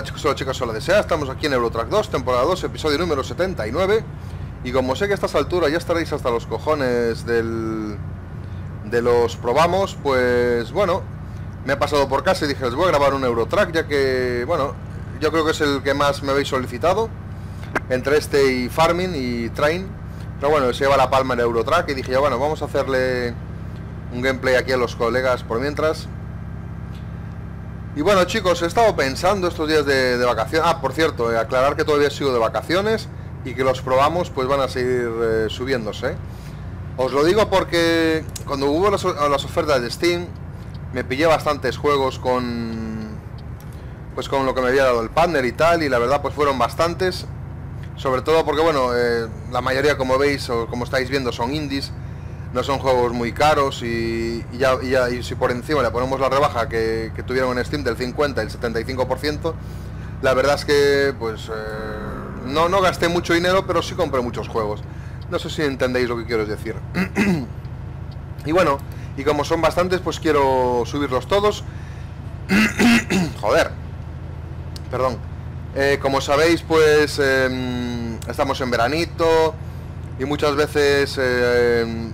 Hola chicos, hola chicas, hola desea, estamos aquí en Eurotrack 2, temporada 2, episodio número 79 Y como sé que a estas alturas ya estaréis hasta los cojones del... De los probamos, pues bueno Me he pasado por casa y dije, les voy a grabar un Eurotrack Ya que, bueno, yo creo que es el que más me habéis solicitado Entre este y Farming y Train. Pero bueno, se lleva la palma en Eurotrack Y dije, ya bueno, vamos a hacerle un gameplay aquí a los colegas por mientras y bueno chicos, he estado pensando estos días de, vacaciones. Ah, por cierto, eh, aclarar que todavía sigo de vacaciones Y que los probamos pues van a seguir eh, subiéndose. Os lo digo porque cuando hubo las, ofertas de Steam Me pillé bastantes juegos con... Pues con lo que me había dado el partner y tal Y la verdad pues fueron bastantes. Sobre todo porque bueno, eh, la mayoría como veis o como estáis viendo son indies no son juegos muy caros y, ya, y, si por encima le ponemos la rebaja que, tuvieron en Steam del 50 y el 75%, la verdad es que pues eh, no, no gasté mucho dinero, pero sí compré muchos juegos. No sé si entendéis lo que quiero decir. y bueno, y como son bastantes, pues quiero subirlos todos. Joder. Perdón. Eh, como sabéis, pues em, estamos en veranito y muchas veces eh,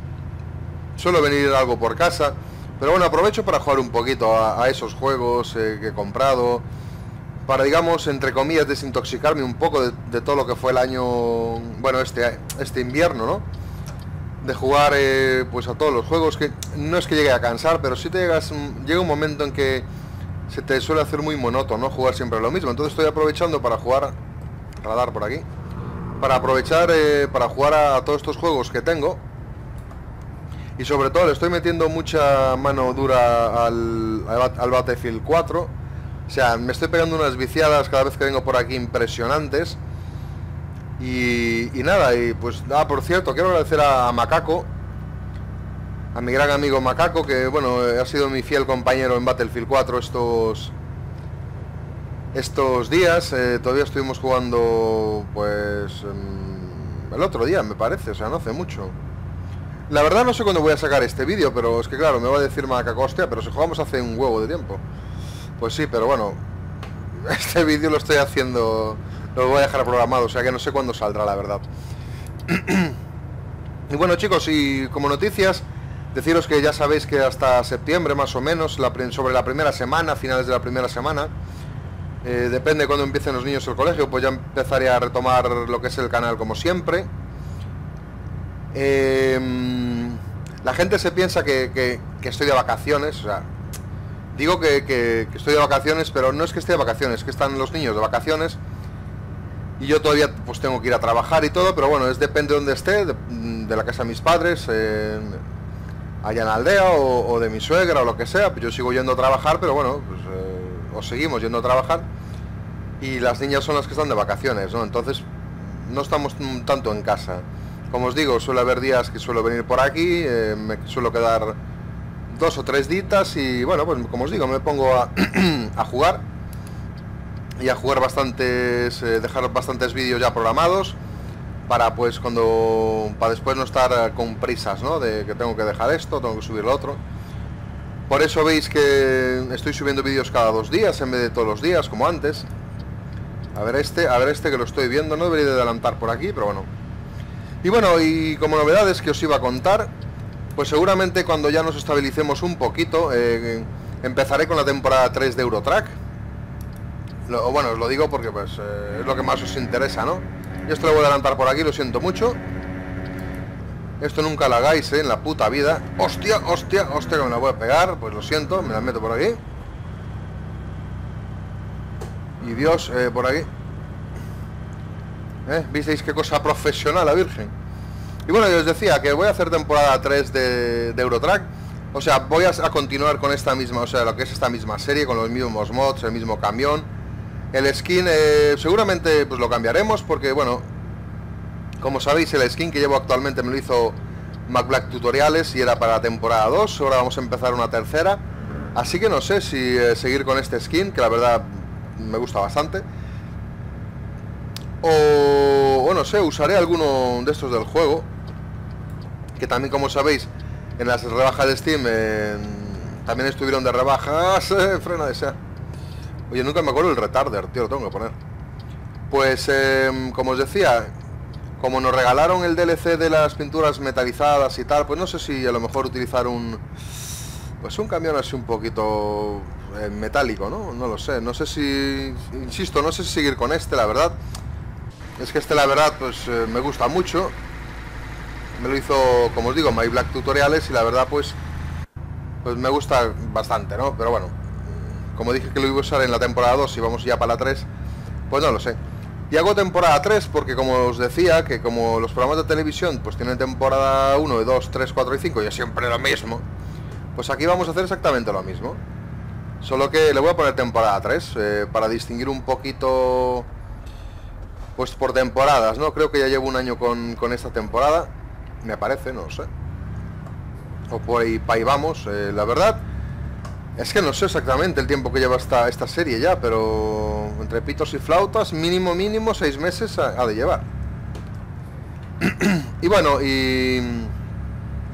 suelo venir algo por casa. Pero bueno, aprovecho para jugar un poquito a, esos juegos eh, que he comprado. Para, digamos, entre comillas, desintoxicarme un poco de, todo lo que fue el año, bueno, este, este invierno, ¿no? De jugar eh, pues a todos los juegos, que no es que llegue a cansar, pero si te llegas, llega un momento en que se te suele hacer muy monótono jugar siempre lo mismo. Entonces estoy aprovechando para jugar, radar por aquí, para aprovechar eh, para jugar a todos estos juegos que tengo y sobre todo le estoy metiendo mucha mano dura al, al, Battlefield 4. O sea, me estoy pegando unas viciadas cada vez que vengo por aquí impresionantes. Y, nada, y pues, ah, por cierto, quiero agradecer a, Macaco, a mi gran amigo Macaco, que bueno, ha sido mi fiel compañero en Battlefield 4 estos estos días. Eh, todavía estuvimos jugando, pues, el otro día, me parece, o sea, no hace mucho. La verdad no sé cuándo voy a sacar este vídeo, pero es que claro, me va a decir Macacostia, pero si jugamos hace un huevo de tiempo. Pues sí, pero bueno, este vídeo lo estoy haciendo, lo voy a dejar programado, o sea que no sé cuándo saldrá, la verdad. y bueno chicos, y como noticias, deciros que ya sabéis que hasta septiembre más o menos, sobre la primera semana, finales de la primera semana, eh, depende de cuando empiecen los niños el colegio, pues ya empezaré a retomar lo que es el canal como siempre. Em, la gente se piensa que, estoy de vacaciones, o sea, digo que, estoy de vacaciones, pero no es que esté de vacaciones, que están los niños de vacaciones y yo todavía pues tengo que ir a trabajar y todo, pero bueno, es depende de donde esté, de, la casa de mis padres, allá en la aldea o, de mi suegra o lo que sea, pues yo sigo yendo a trabajar, pero bueno, pues eh, o seguimos yendo a trabajar y las niñas son las que están de vacaciones, ¿no? Entonces no estamos tanto en casa. Como os digo, suele haber días que suelo venir por aquí, eh, me suelo quedar dos o tres ditas y bueno, pues como os digo, me pongo a, jugar y a jugar bastantes, eh, dejar bastantes vídeos ya programados para pues cuando, para después no estar con prisas, ¿no? De que tengo que dejar esto, tengo que subir lo otro. Por eso veis que estoy subiendo vídeos cada dos días en vez de todos los días, como antes. A ver este, a ver este que lo estoy viendo, no debería de adelantar por aquí, pero bueno, y bueno, y como novedades que os iba a contar, pues seguramente cuando ya nos estabilicemos un poquito, eh, empezaré con la temporada 3 de Eurotrack. bueno, os lo digo porque pues eh, es lo que más os interesa, ¿no? Y esto lo voy a adelantar por aquí, lo siento mucho. Esto nunca lo hagáis, ¿eh? En la puta vida. ¡Hostia, hostia, hostia que me la voy a pegar! Pues lo siento, me la meto por aquí. Y Dios, por aquí. ¿Eh? ¿Visteis qué cosa profesional la Virgen? Y bueno, yo os decía que voy a hacer temporada 3 de, Eurotrack. O sea, voy a, continuar con esta misma, o sea, lo que es esta misma serie, con los mismos mods, el mismo camión. El skin, eh, seguramente pues lo cambiaremos porque, bueno, como sabéis, el skin que llevo actualmente me lo hizo MacBlack Tutoriales y era para temporada 2. Ahora vamos a empezar una tercera. Así que no sé si eh, seguir con este skin, que la verdad me gusta bastante. O, no sé, usaré alguno de estos del juego. Que también, como sabéis, en las rebajas de Steam también estuvieron de rebajas. frena de Oye, nunca me acuerdo el retarder, tío, lo tengo que poner. Pues, em, como os decía, como nos regalaron el DLC de las pinturas metalizadas y tal, pues no sé si a lo mejor utilizar un... Pues un camión así un poquito eh, metálico, ¿no? No lo sé. No sé si... Insisto, no sé si seguir con este, la verdad. Es que este, la verdad, pues eh, me gusta mucho. Me lo hizo, como os digo, My Black Tutoriales y la verdad, pues... Pues me gusta bastante, ¿no? Pero bueno, como dije que lo iba a usar en la temporada 2 y vamos ya para la 3, pues no lo sé. Y hago temporada 3 porque como os decía, que como los programas de televisión pues tienen temporada 1, 2, 3, 4 y 5 y es siempre lo mismo, pues aquí vamos a hacer exactamente lo mismo. Solo que le voy a poner temporada 3 eh, para distinguir un poquito pues por temporadas, ¿no? Creo que ya llevo un año con, esta temporada, me parece, no sé. O por ahí, ahí vamos, eh, la verdad. Es que no sé exactamente el tiempo que lleva esta, esta serie ya, pero entre pitos y flautas, mínimo, mínimo, seis meses ha, de llevar. y bueno, y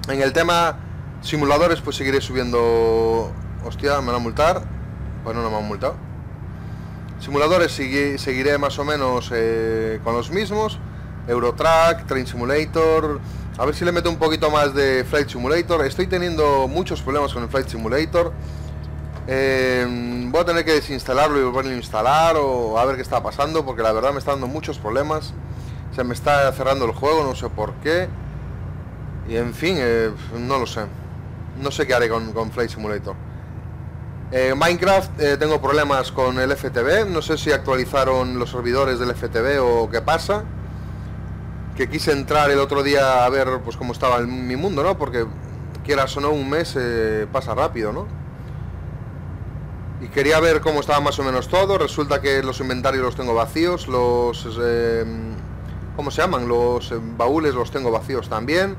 en el tema simuladores, pues seguiré subiendo... Hostia, me van a multar. Bueno, no me han multado. Simuladores seguiré más o menos eh, con los mismos. Eurotrack, Train Simulator. A ver si le meto un poquito más de Flight Simulator. Estoy teniendo muchos problemas con el Flight Simulator. Eh, voy a tener que desinstalarlo y volverlo a instalar o a ver qué está pasando porque la verdad me está dando muchos problemas. Se me está cerrando el juego, no sé por qué. Y en fin, eh, no lo sé. No sé qué haré con, con Flight Simulator. Eh, Minecraft tengo problemas con el FTV. No sé si actualizaron los servidores del FTV o qué pasa. Que quise entrar el otro día a ver pues cómo estaba mi mundo, ¿no? Porque quieras o no, un mes pasa rápido, ¿no? y quería ver cómo estaba más o menos todo. Resulta que los inventarios los tengo vacíos, los... Eh, ¿Cómo se llaman? Los eh, baúles los tengo vacíos también.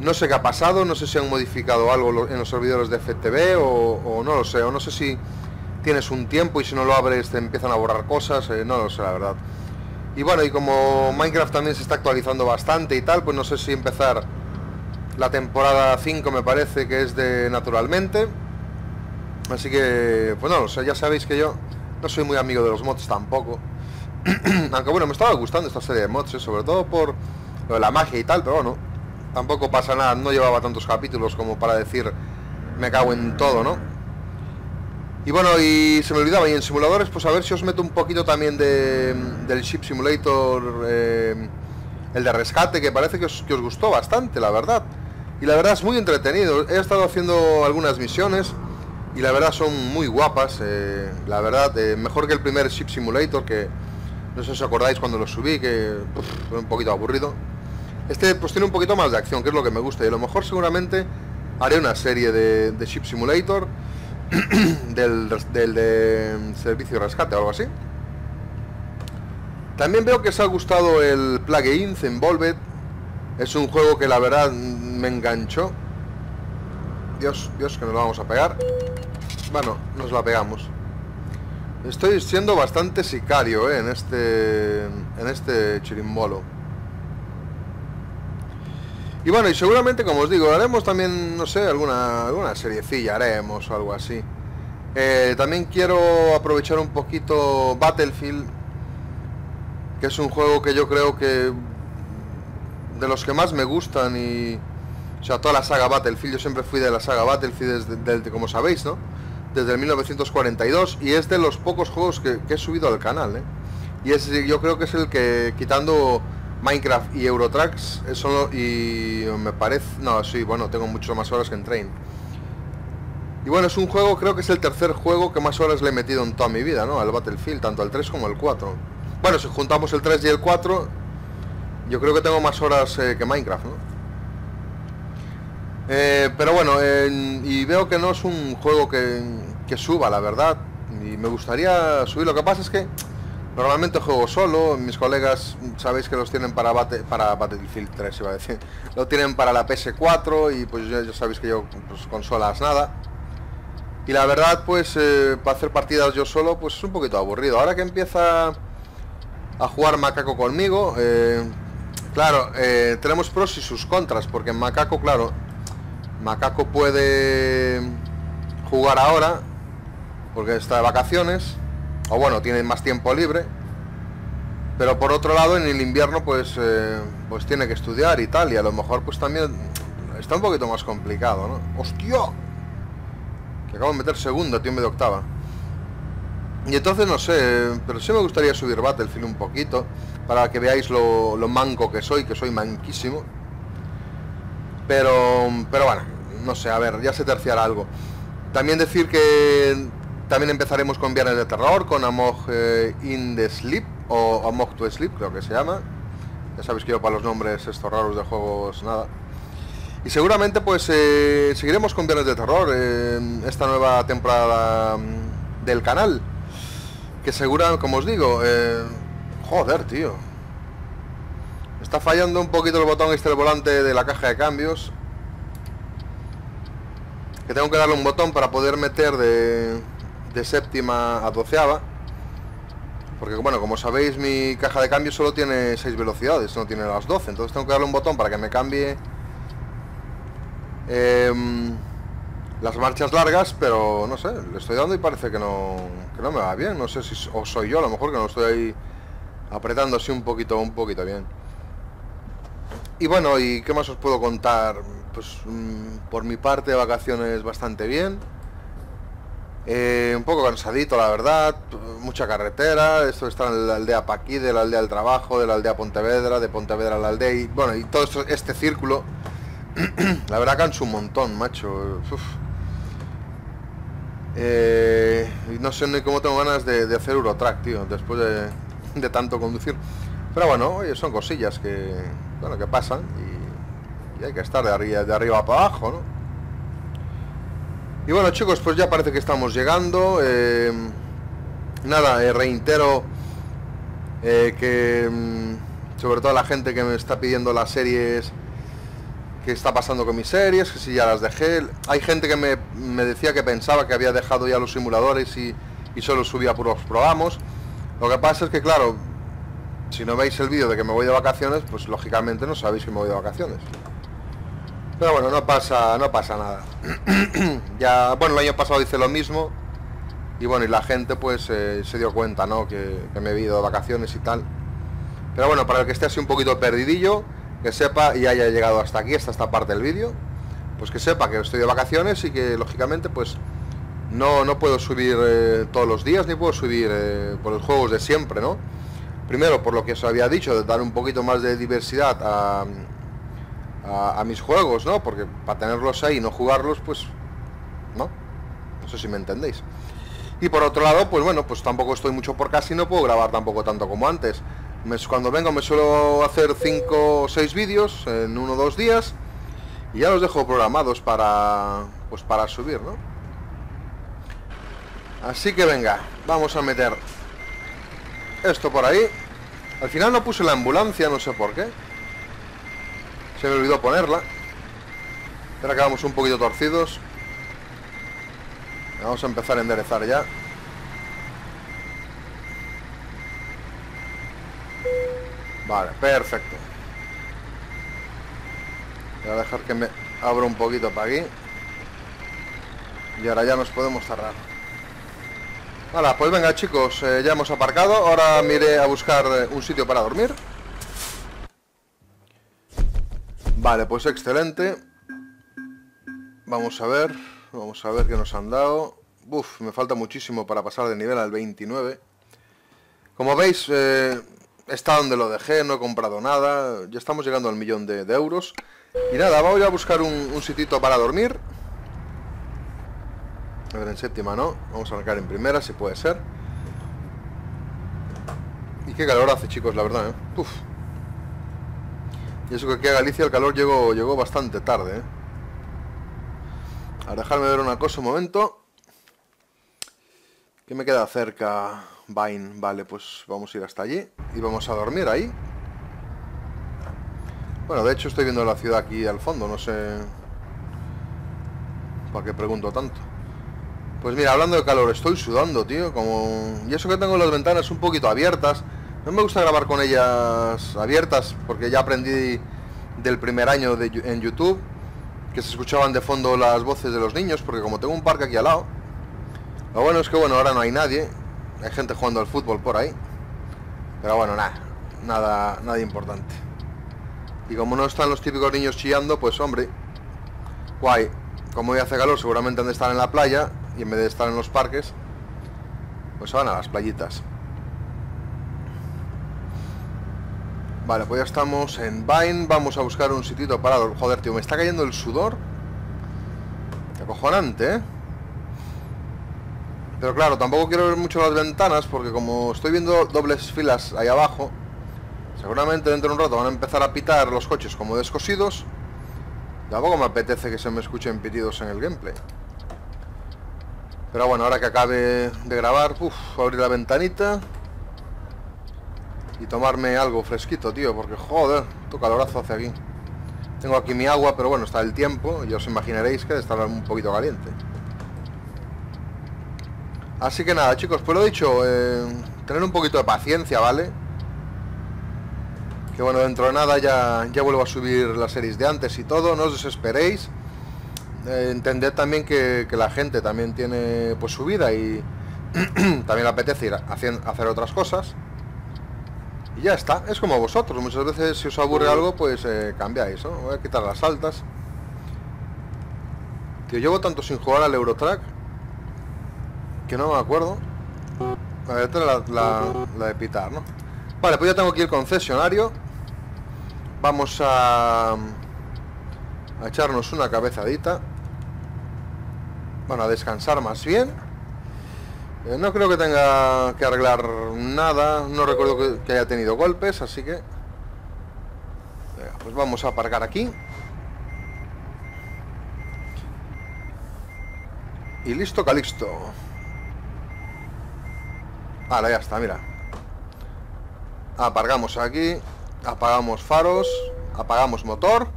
No sé qué ha pasado, no sé si han modificado algo en los servidores de FTV o, no lo sé, o no sé si tienes un tiempo y si no lo abres te empiezan a borrar cosas, eh, no lo sé la verdad. Y bueno, y como Minecraft también se está actualizando bastante y tal, pues no sé si empezar la temporada 5 me parece que es de naturalmente Así que, pues no, o sea, ya sabéis que yo no soy muy amigo de los mods tampoco. Aunque bueno, me estaba gustando esta serie de mods, eh, sobre todo por lo de la magia y tal, pero bueno, tampoco pasa nada, no llevaba tantos capítulos como para decir me cago en todo, ¿no? Y bueno, y se me olvidaba, y en simuladores, pues a ver si os meto un poquito también de, del Ship Simulator, eh, el de rescate, que parece que os, que os gustó bastante, la verdad. Y la verdad es muy entretenido. He estado haciendo algunas misiones y la verdad son muy guapas, eh, la verdad, eh, mejor que el primer Ship Simulator, que no sé si os acordáis cuando lo subí, que fue un poquito aburrido. Este pues tiene un poquito más de acción, que es lo que me gusta, y a lo mejor seguramente haré una serie de, Ship Simulator, del, del de servicio de rescate o algo así. También veo que os ha gustado el plugin Involved, es un juego que la verdad me enganchó. Dios, Dios, que nos lo vamos a pegar. Bueno, nos la pegamos. Estoy siendo bastante sicario eh, en este en este chirimbolo. Y bueno, y seguramente, como os digo, haremos también, no sé, alguna, alguna seriecilla haremos o algo así. Eh, también quiero aprovechar un poquito Battlefield, que es un juego que yo creo que de los que más me gustan y... O sea, toda la saga Battlefield, yo siempre fui de la saga Battlefield desde, como sabéis, ¿no? desde el 1942 y es de los pocos juegos que, he subido al canal. ¿eh? Y es, yo creo que es el que, quitando Minecraft y Eurotracks, solo, y me parece... No, sí, bueno, tengo muchas más horas que en Train. Y bueno, es un juego, creo que es el tercer juego que más horas le he metido en toda mi vida, ¿no? Al Battlefield, tanto al 3 como al 4. Bueno, si juntamos el 3 y el 4, yo creo que tengo más horas eh, que Minecraft, ¿no? Eh, pero bueno, y veo que no es un juego que, suba, la verdad. Y me gustaría subir. Lo que pasa es que normalmente juego solo. Mis colegas sabéis que los tienen para, para Battlefield 3, iba a decir. Lo tienen para la PS4 y pues ya, sabéis que yo pues, consolas nada. Y la verdad, pues eh, para hacer partidas yo solo, pues es un poquito aburrido. Ahora que empieza a jugar Macaco conmigo, eh, claro, tenemos pros y sus contras, porque Macaco, claro, Macaco puede jugar ahora porque está de vacaciones, o bueno, tiene más tiempo libre, pero por otro lado en el invierno pues, eh, pues tiene que estudiar y tal, y a lo mejor pues también está un poquito más complicado, ¿no? ¡Hostia! Que acabo de meter segundo, tío, en de octava. Y entonces no sé, pero sí me gustaría subir Battlefield un poquito, para que veáis lo, lo manco que soy, que soy manquísimo. Pero, pero bueno, no sé, a ver, ya se terciará algo. También decir que también empezaremos con Viernes de Terror, con Amog eh, in the Sleep, o Amog to Sleep, creo que se llama. Ya sabéis que yo para los nombres estos raros de juegos, nada. Y seguramente pues eh, seguiremos con Viernes de Terror en esta nueva temporada mm, del canal. Que segura, como os digo, eh, joder, tío. Está fallando un poquito el botón este del volante de la caja de cambios que tengo que darle un botón para poder meter de, de séptima a doceava porque bueno, como sabéis mi caja de cambio solo tiene 6 velocidades, no tiene las 12 entonces tengo que darle un botón para que me cambie em, las marchas largas, pero no sé, le estoy dando y parece que no, que no me va bien, no sé si o soy yo a lo mejor que no estoy ahí apretando así un poquito, un poquito bien. Y bueno, ¿y qué más os puedo contar? pues mm, por mi parte vacaciones bastante bien. Eh, un poco cansadito, la verdad, mucha carretera, esto está en la aldea Paquí, de la aldea del trabajo, de la aldea Pontevedra, de Pontevedra a la aldea, y bueno, y todo este círculo, la verdad canso un montón, macho. Eh, no sé ni cómo tengo ganas de, hacer Eurotrack, tío, después de, de, tanto conducir. Pero bueno, oye, son cosillas que, bueno, que pasan y y hay que estar de arriba, de arriba para abajo, ¿no? Y bueno chicos, pues ya parece que estamos llegando. Eh, nada, eh, reitero eh, que mm, sobre todo la gente que me está pidiendo las series, que está pasando con mis series, que si ya las dejé. Hay gente que me, decía que pensaba que había dejado ya los simuladores y, y solo subía puros programas. Lo que pasa es que claro, si no veis el vídeo de que me voy de vacaciones, pues lógicamente no sabéis que me voy de vacaciones. Pero bueno, no pasa, no pasa nada. ya, bueno, el año pasado hice lo mismo. Y bueno, y la gente pues eh, se dio cuenta, ¿no? Que, me he ido de vacaciones y tal. Pero bueno, para el que esté así un poquito perdidillo, que sepa y haya llegado hasta aquí, hasta esta parte del vídeo, pues que sepa que estoy de vacaciones y que lógicamente pues no, no puedo subir eh, todos los días ni puedo subir eh, por los juegos de siempre, ¿no? Primero, por lo que os había dicho, de dar un poquito más de diversidad a, a, mis juegos, ¿no? Porque para tenerlos ahí y no jugarlos, pues, ¿no? No sé si me entendéis. Y por otro lado, pues bueno, pues tampoco estoy mucho por casa y no puedo grabar tampoco tanto como antes. cuando vengo me suelo hacer 5 o 6 vídeos en uno o dos días y ya los dejo programados para, pues para subir, ¿no? Así que venga, vamos a meter esto por ahí. Al final no puse la ambulancia, no sé por qué. Se me olvidó ponerla. Ahora quedamos un poquito torcidos. Vamos a empezar a enderezar ya. Vale, perfecto. Voy a dejar que me abra un poquito para aquí. Y ahora ya nos podemos cerrar. Vale, pues venga chicos, eh, ya hemos aparcado. Ahora miré a buscar eh, un sitio para dormir. Vale, pues excelente. Vamos a ver, vamos a ver qué nos han dado. Uf, me falta muchísimo para pasar de nivel al 29. Como veis, eh, está donde lo dejé, no he comprado nada. Ya estamos llegando al millón de, euros. Y nada, vamos a buscar un, un, sitito para dormir. A ver, en séptima no. Vamos a arrancar en primera, si puede ser. Y qué calor hace, chicos, la verdad, ¿eh? Uf. Y eso que aquí a Galicia el calor llegó, llegó bastante tarde. ¿eh? A dejarme ver una cosa un momento. ¿Qué me queda cerca? Vine. Vale, pues vamos a ir hasta allí. Y vamos a dormir ahí. Bueno, de hecho estoy viendo la ciudad aquí al fondo. No sé... ¿Para qué pregunto tanto? Pues mira, hablando de calor, estoy sudando, tío. Como... Y eso que tengo las ventanas un poquito abiertas. No me gusta grabar con ellas abiertas porque ya aprendí del primer año en YouTube que se escuchaban de fondo las voces de los niños porque como tengo un parque aquí al lado, Lo bueno es que bueno, ahora no hay nadie. Hay gente jugando al fútbol por ahí. Pero bueno, nada. Nada, nada importante. Y como no están los típicos niños chillando, pues hombre, guay. Como hoy hace calor, seguramente han de estar en la playa y en vez de estar en los parques, pues van a las playitas. Vale, pues ya estamos en Vine. Vamos a buscar un sitito para... Joder, tío, me está cayendo el sudor. Acojonante, ¿eh? Pero claro, tampoco quiero ver mucho las ventanas porque como estoy viendo dobles filas ahí abajo, seguramente dentro de un rato van a empezar a pitar los coches como descosidos. Tampoco me apetece que se me escuchen pitidos en el gameplay. Pero bueno, ahora que acabe de grabar, uff, abrir la ventanita y tomarme algo fresquito, tío, porque joder, tu calorazo hace aquí. Tengo aquí mi agua, pero bueno, está el tiempo y os imaginaréis que estará un poquito caliente. Así que nada, chicos, pues lo dicho, eh, tener un poquito de paciencia, ¿vale? Que bueno, dentro de nada ya, ya vuelvo a subir las series de antes y todo, no os desesperéis. Eh, entended también que, la gente también tiene pues su vida y también le apetece ir a hacer otras cosas. Y ya está, es como vosotros, muchas veces si os aburre algo, pues eh, cambiáis, ¿no? Voy a quitar las altas. Tío, llevo tanto sin jugar al Eurotrack que no me acuerdo. A ver, esta es la, de pitar, ¿no? Vale, pues ya tengo aquí el concesionario. Vamos a, a echarnos una cabezadita. Bueno, a descansar más bien. Eh, no creo que tenga que arreglar nada. No recuerdo que, haya tenido golpes, así que... pues vamos a aparcar aquí. Y listo, Calixto. Vale, ya está, mira. Aparcamos aquí. Apagamos faros. Apagamos motor.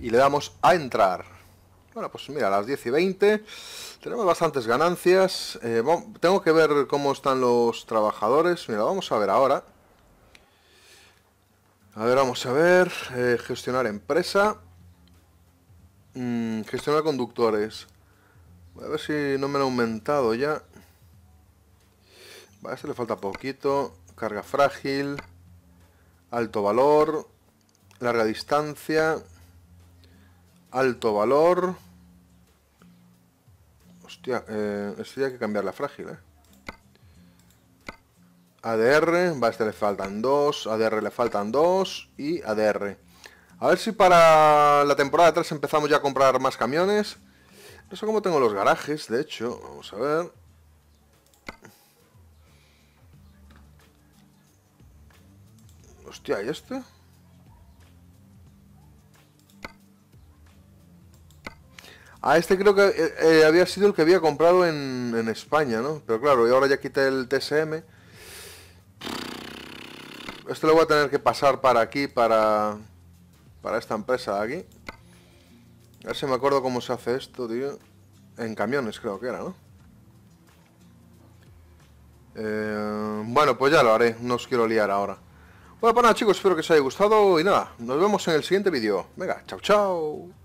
Y le damos a entrar. Bueno, pues mira, a las 10 y 20. Tenemos bastantes ganancias. Eh, tengo que ver cómo están los trabajadores. Mira, vamos a ver ahora. A ver, vamos a ver. Eh, gestionar empresa. Mm, gestionar conductores. A ver si no me lo han aumentado ya. A este le falta poquito. Carga frágil. Alto valor. Larga distancia. Alto valor. Hostia, eh, esto hay que cambiar la frágil, ¿eh? ADR, va, a este le faltan dos, ADR le faltan dos y ADR. A ver si para la temporada 3 empezamos ya a comprar más camiones. No sé cómo tengo los garajes, de hecho. Vamos a ver. Hostia, ¿y este? Ah, este creo que eh, eh, había sido el que había comprado en, en, España, ¿no? Pero claro, y ahora ya quité el TSM. Esto lo voy a tener que pasar para aquí, para, para esta empresa de aquí. A ver si me acuerdo cómo se hace esto, tío. En camiones creo que era, ¿no? Eh, bueno, pues ya lo haré. No os quiero liar ahora. Bueno, pues nada chicos, espero que os haya gustado y nada, nos vemos en el siguiente vídeo. Venga, chao chao.